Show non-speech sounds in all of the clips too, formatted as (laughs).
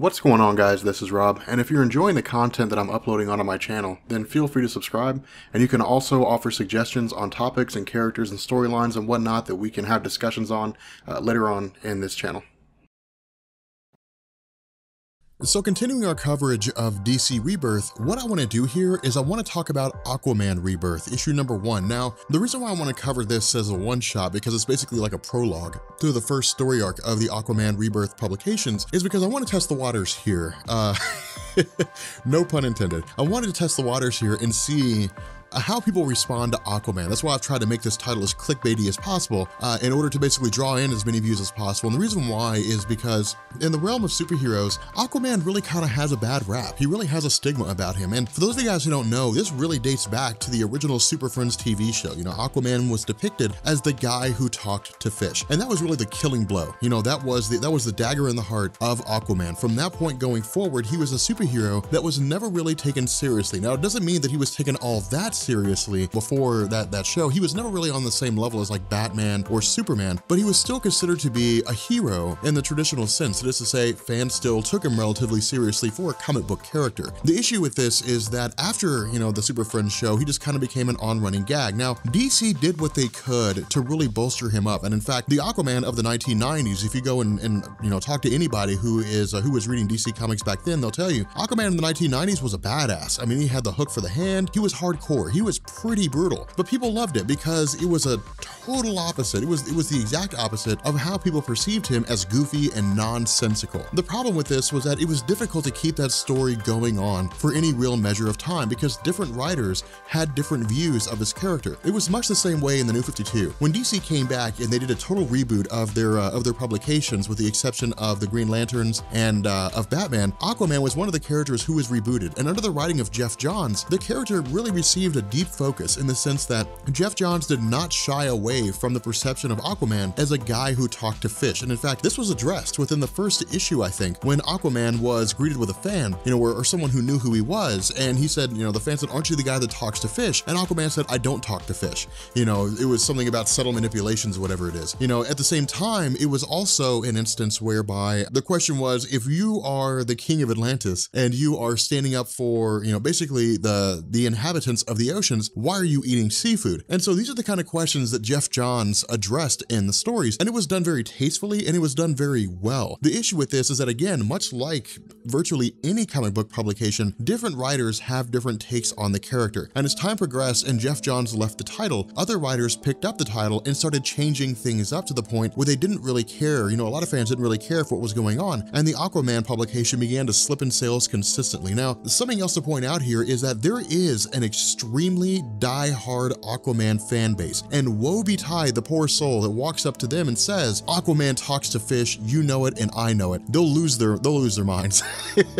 What's going on guys, this is Rob, and if you're enjoying the content that I'm uploading onto my channel, then feel free to subscribe, and you can also offer suggestions on topics and characters and storylines and whatnot that we can have discussions on uh, later on in this channel. So continuing our coverage of DC Rebirth, what I want to do here is I want to talk about Aquaman Rebirth, issue number one. Now, the reason why I want to cover this as a one-shot, because it's basically like a prologue to the first story arc of the Aquaman Rebirth publications, is because I want to test the waters here. Uh, (laughs) no pun intended. I wanted to test the waters here and see how people respond to Aquaman. That's why I've tried to make this title as clickbaity as possible uh, in order to basically draw in as many views as possible. And the reason why is because in the realm of superheroes, Aquaman really kind of has a bad rap. He really has a stigma about him. And for those of you guys who don't know, this really dates back to the original Super Friends TV show. You know, Aquaman was depicted as the guy who talked to fish. And that was really the killing blow. You know, that was the, that was the dagger in the heart of Aquaman. From that point going forward, he was a superhero that was never really taken seriously. Now, it doesn't mean that he was taken all that seriously before that, that show. He was never really on the same level as like Batman or Superman, but he was still considered to be a hero in the traditional sense. That is to say, fans still took him relatively seriously for a comic book character. The issue with this is that after, you know, the Super Friends show, he just kind of became an on-running gag. Now, DC did what they could to really bolster him up. And in fact, the Aquaman of the 1990s, if you go and, and you know, talk to anybody who is uh, who was reading DC comics back then, they'll tell you Aquaman in the 1990s was a badass. I mean, he had the hook for the hand. He was hardcore he was pretty brutal, but people loved it because it was a total opposite. It was, it was the exact opposite of how people perceived him as goofy and nonsensical. The problem with this was that it was difficult to keep that story going on for any real measure of time because different writers had different views of his character. It was much the same way in the New 52. When DC came back and they did a total reboot of their uh, of their publications with the exception of the Green Lanterns and uh, of Batman, Aquaman was one of the characters who was rebooted. And under the writing of Geoff Johns, the character really received a deep focus in the sense that Geoff Johns did not shy away from the perception of Aquaman as a guy who talked to fish. And in fact, this was addressed within the first issue, I think, when Aquaman was greeted with a fan, you know, or, or someone who knew who he was. And he said, you know, the fan said, aren't you the guy that talks to fish? And Aquaman said, I don't talk to fish. You know, it was something about subtle manipulations, whatever it is. You know, at the same time, it was also an instance whereby the question was, if you are the king of Atlantis and you are standing up for, you know, basically the, the inhabitants of the oceans, why are you eating seafood? And so these are the kind of questions that Geoff Johns addressed in the stories, and it was done very tastefully and it was done very well. The issue with this is that again, much like virtually any comic book publication, different writers have different takes on the character. And as time progressed and Geoff Johns left the title, other writers picked up the title and started changing things up to the point where they didn't really care. You know, a lot of fans didn't really care for what was going on, and the Aquaman publication began to slip in sales consistently. Now, something else to point out here is that there is an extremely die-hard Aquaman fan base, and woe betide the poor soul that walks up to them and says, Aquaman talks to fish, you know it and I know it. They'll lose their they'll lose their minds.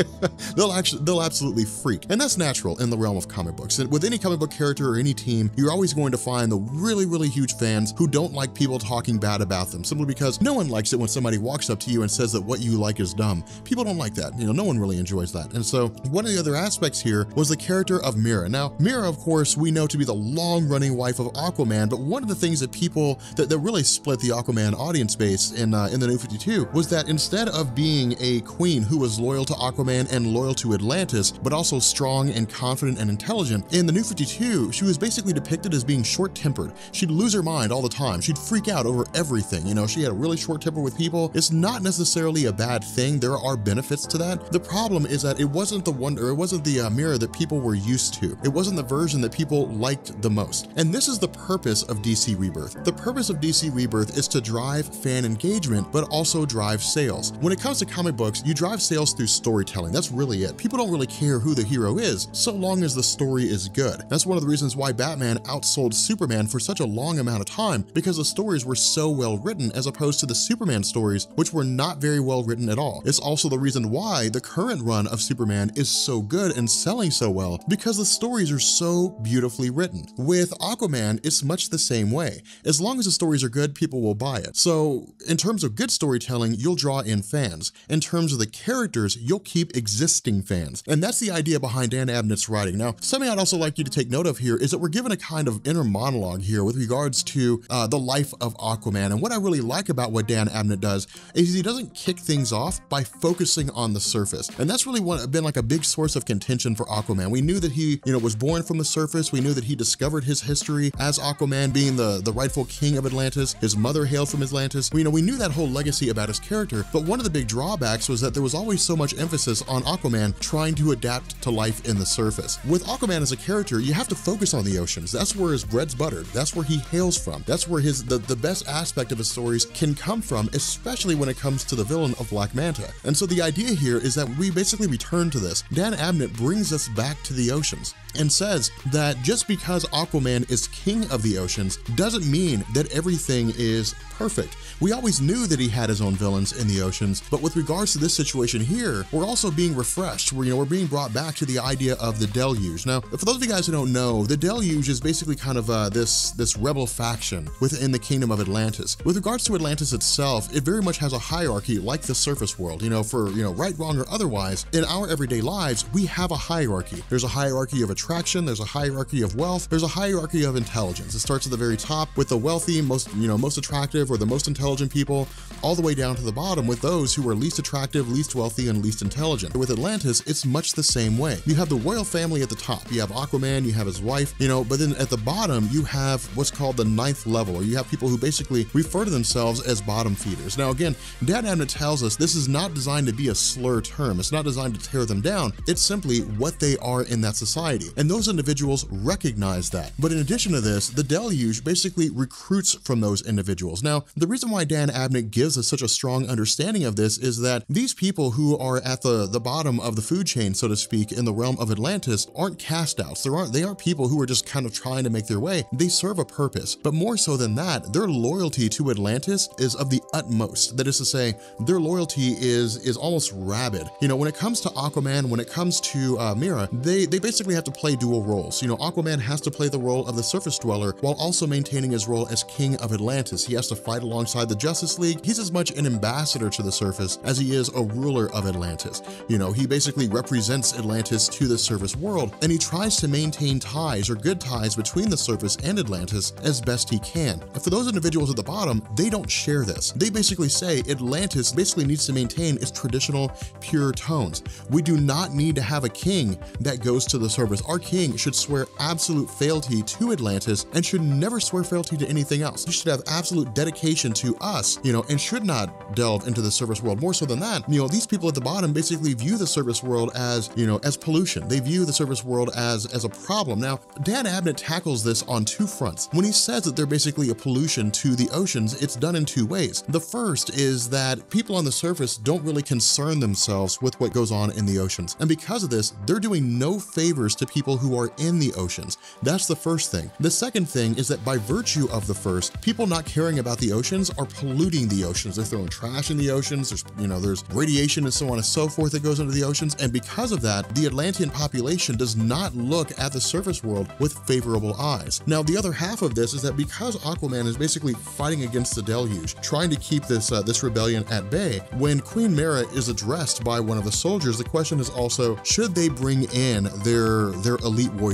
(laughs) they'll actually they'll absolutely freak. And that's natural in the realm of comic books. And with any comic book character or any team, you're always going to find the really, really huge fans who don't like people talking bad about them, simply because no one likes it when somebody walks up to you and says that what you like is dumb. People don't like that. You know, no one really enjoys that. And so one of the other aspects here was the character of Mera. Now, Mera, of course, we know to be the long-running wife of Aquaman, but one of the things that people that, that really split the Aquaman audience base in uh, in the New 52 was that instead of being a queen who was loyal to Aquaman and loyal to Atlantis, but also strong and confident and intelligent, in the New 52, she was basically depicted as being short-tempered. She'd lose her mind all the time. She'd freak out over everything. You know, she had a really short temper with people. It's not necessarily a bad thing. There are benefits to that. The problem is that it wasn't the wonder, it wasn't the uh, Mera that people were used to. It wasn't the version that people liked the most. And this is the purpose of DC Rebirth. The purpose of DC Rebirth is to drive fan engagement, but also drive sales. When it comes to comic books, you drive sales through storytelling. That's really it. People don't really care who the hero is, so long as the story is good. That's one of the reasons why Batman outsold Superman for such a long amount of time, because the stories were so well written as opposed to the Superman stories, which were not very well written at all. It's also the reason why the current run of Superman is so good and selling so well, because the stories are so beautifully written. With Aquaman, it's much the same way. As long as the stories are good, people will buy it. So in terms of good storytelling, you'll draw in fans. In terms of the characters, you'll keep existing fans. And that's the idea behind Dan Abnett's writing. Now, something I'd also like you to take note of here is that we're given a kind of inner monologue here with regards to uh, the life of Aquaman. And what I really like about what Dan Abnett does is he doesn't kick things off by focusing on the surface. And that's really what, been like a big source of contention for Aquaman. We knew that he, you know, was born from the surface. We knew that he discovered his history as Aquaman being the, the rightful king of Atlantis. His mother hailed from Atlantis. We, you know, we knew that whole legacy about his character, but one of the big drawbacks was that there was always so much emphasis on Aquaman trying to adapt to life in the surface. With Aquaman as a character, you have to focus on the oceans. That's where his bread's buttered. That's where he hails from. That's where his the, the best aspect of his stories can come from, especially when it comes to the villain of Black Manta. And so the idea here is that we basically return to this. Dan Abnett brings us back to the oceans and says that just because Aquaman is king of the oceans doesn't mean that everything is perfect. We always knew that he had his own villains in the oceans, but with regards to this situation here, we're also being refreshed. We're, you know, we're being brought back to the idea of the deluge. Now, for those of you guys who don't know, the deluge is basically kind of uh, this, this rebel faction within the kingdom of Atlantis. With regards to Atlantis itself, it very much has a hierarchy like the surface world, you know, for, you know, right, wrong, or otherwise. In our everyday lives, we have a hierarchy. There's a hierarchy of attraction, there's a hierarchy of wealth, there's a hierarchy of intelligence. It starts at the very top with the wealthy, most, you know, most attractive or the most intelligent people, all the way down to the bottom with those who are least attractive, least wealthy, and least intelligent. With Atlantis, it's much the same way. You have the royal family at the top. You have Aquaman, you have his wife, you know, but then at the bottom, you have what's called the ninth level, or you have people who basically refer to themselves as bottom feeders. Now, again, Dan Abnett tells us this is not designed to be a slur term. It's not designed to tear them down. It's simply what they are in that society. And those individuals recognize that. But in addition to this, the deluge basically recruits from those individuals. Now, the reason why Dan Abnett gives us such a strong understanding of this is that these people who are at the, the bottom of the food chain, so to speak, in the realm of Atlantis aren't cast outs. There aren't, they aren't people who are just kind of trying to make their way. They serve a purpose. But more so than that, their loyalty to Atlantis is of the utmost. That is to say, their loyalty is, is almost rabid. You know, when it comes to Aquaman, when it comes to uh, Mera, they, they basically have to play dual roles. You know, Aquaman has to play the role of the surface dweller while also maintaining his role as king of Atlantis. He has to fight alongside the Justice League. He's as much an ambassador to the surface as he is a ruler of Atlantis. You know, he basically represents Atlantis to the surface world, and he tries to maintain ties or good ties between the surface and Atlantis as best he can. And for those individuals at the bottom, they don't share this. They basically say Atlantis basically needs to maintain its traditional pure tones. We do not need to have a king that goes to the surface. Our king should swear absolute fealty to Atlantis and should never swear fealty to anything else. You should have absolute dedication to us, you know, and should not delve into the service world. More so than that, you know, these people at the bottom basically view the service world as, you know, as pollution. They view the service world as, as a problem. Now, Dan Abnett tackles this on two fronts. When he says that they're basically a pollution to the oceans, it's done in two ways. The first is that people on the surface don't really concern themselves with what goes on in the oceans. And because of this, they're doing no favors to people who are in the oceans. That's the first thing. The second thing is that by virtue of the first, people not caring about the oceans are polluting the oceans. They're throwing trash in the oceans. There's, you know, there's radiation and so on and so forth that goes into the oceans. And because of that, the Atlantean population does not look at the surface world with favorable eyes. Now, the other half of this is that because Aquaman is basically fighting against the deluge, trying to keep this uh, this rebellion at bay, when Queen Mera is addressed by one of the soldiers, the question is also, should they bring in their their elite warriors?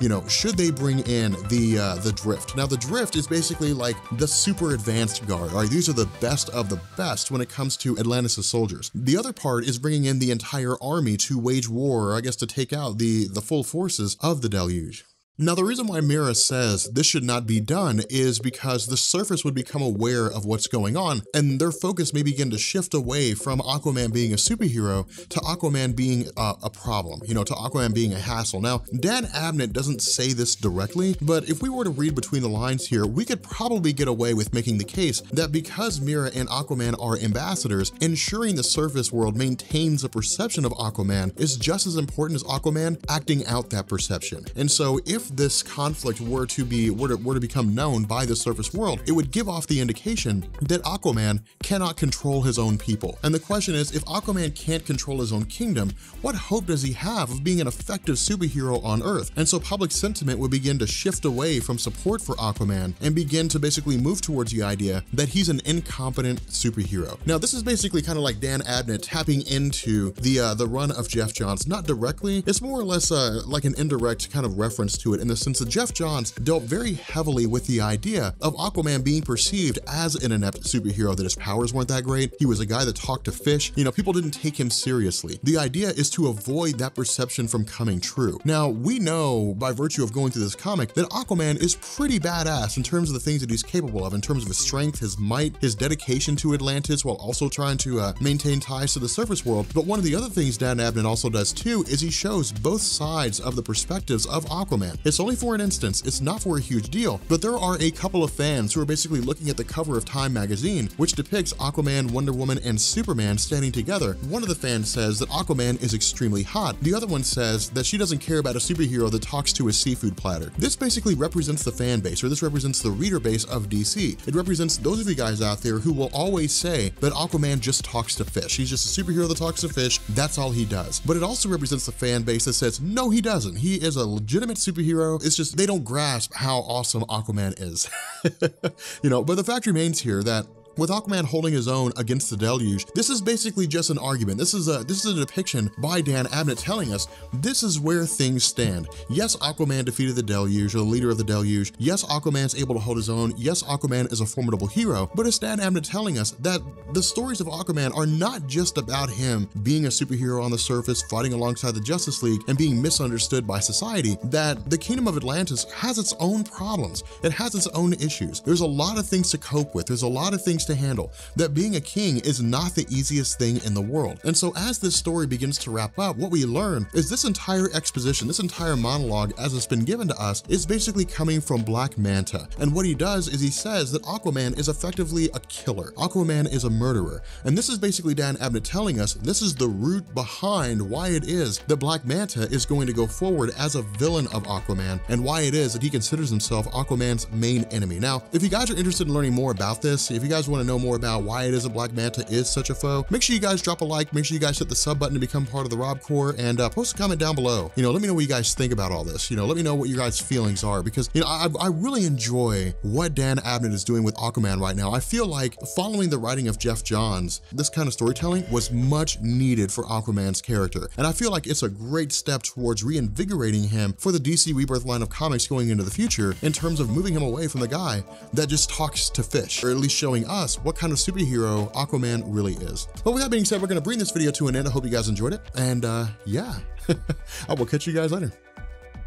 You know, should they bring in the uh, the Drift? Now, the Drift is basically like the super advanced guard. All right, these are the best of the best when it comes to Atlantis' soldiers. The other part is bringing in the entire army to wage war, I guess to take out the the full forces of the deluge. Now, the reason why Mera says this should not be done is because the surface would become aware of what's going on, and their focus may begin to shift away from Aquaman being a superhero to Aquaman being uh, a problem, you know, to Aquaman being a hassle. Now, Dan Abnett doesn't say this directly, but if we were to read between the lines here, we could probably get away with making the case that because Mera and Aquaman are ambassadors, ensuring the surface world maintains a perception of Aquaman is just as important as Aquaman acting out that perception. And so if if this conflict were to be were to, were to become known by the surface world, it would give off the indication that Aquaman cannot control his own people. And the question is, if Aquaman can't control his own kingdom, what hope does he have of being an effective superhero on Earth? And so public sentiment would begin to shift away from support for Aquaman and begin to basically move towards the idea that he's an incompetent superhero. Now, this is basically kind of like Dan Abnett tapping into the uh, the run of Geoff Johns, not directly, it's more or less uh, like an indirect kind of reference to it in the sense that Geoff Johns dealt very heavily with the idea of Aquaman being perceived as an inept superhero, that his powers weren't that great. He was a guy that talked to fish. You know, people didn't take him seriously. The idea is to avoid that perception from coming true. Now, we know by virtue of going through this comic that Aquaman is pretty badass in terms of the things that he's capable of, in terms of his strength, his might, his dedication to Atlantis, while also trying to uh, maintain ties to the surface world. But one of the other things Dan Abnett also does too is he shows both sides of the perspectives of Aquaman. It's only for an instance, it's not for a huge deal, but there are a couple of fans who are basically looking at the cover of Time magazine, which depicts Aquaman, Wonder Woman, and Superman standing together. One of the fans says that Aquaman is extremely hot. The other one says that she doesn't care about a superhero that talks to a seafood platter. This basically represents the fan base, or this represents the reader base of DC. It represents those of you guys out there who will always say that Aquaman just talks to fish. He's just a superhero that talks to fish. That's all he does. But it also represents the fan base that says, no, he doesn't. He is a legitimate superhero. It's just they don't grasp how awesome Aquaman is. (laughs) you know, but the fact remains here that with Aquaman holding his own against the deluge, this is basically just an argument. This is a this is a depiction by Dan Abnett telling us this is where things stand. Yes, Aquaman defeated the deluge, or the leader of the deluge. Yes, Aquaman's able to hold his own. Yes, Aquaman is a formidable hero, but it's Dan Abnett telling us that the stories of Aquaman are not just about him being a superhero on the surface, fighting alongside the Justice League, and being misunderstood by society, that the Kingdom of Atlantis has its own problems. It has its own issues. There's a lot of things to cope with. There's a lot of things to handle, that being a king is not the easiest thing in the world. And so as this story begins to wrap up, what we learn is this entire exposition, this entire monologue as it's been given to us is basically coming from Black Manta. And what he does is he says that Aquaman is effectively a killer. Aquaman is a murderer. And this is basically Dan Abnett telling us this is the root behind why it is that Black Manta is going to go forward as a villain of Aquaman and why it is that he considers himself Aquaman's main enemy. Now, if you guys are interested in learning more about this, if you guys want to know more about why it is a Black Manta is such a foe, make sure you guys drop a like, make sure you guys hit the sub button to become part of the Rob Corps, and uh, post a comment down below. You know, let me know what you guys think about all this. You know, let me know what your guys' feelings are, because, you know, I, I really enjoy what Dan Abnett is doing with Aquaman right now. I feel like following the writing of Geoff Johns, this kind of storytelling was much needed for Aquaman's character. And I feel like it's a great step towards reinvigorating him for the DC Rebirth line of comics going into the future in terms of moving him away from the guy that just talks to fish, or at least showing us what kind of superhero Aquaman really is. But with that being said, we're gonna bring this video to an end. I hope you guys enjoyed it. And uh, yeah, (laughs) I will catch you guys later.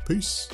Peace.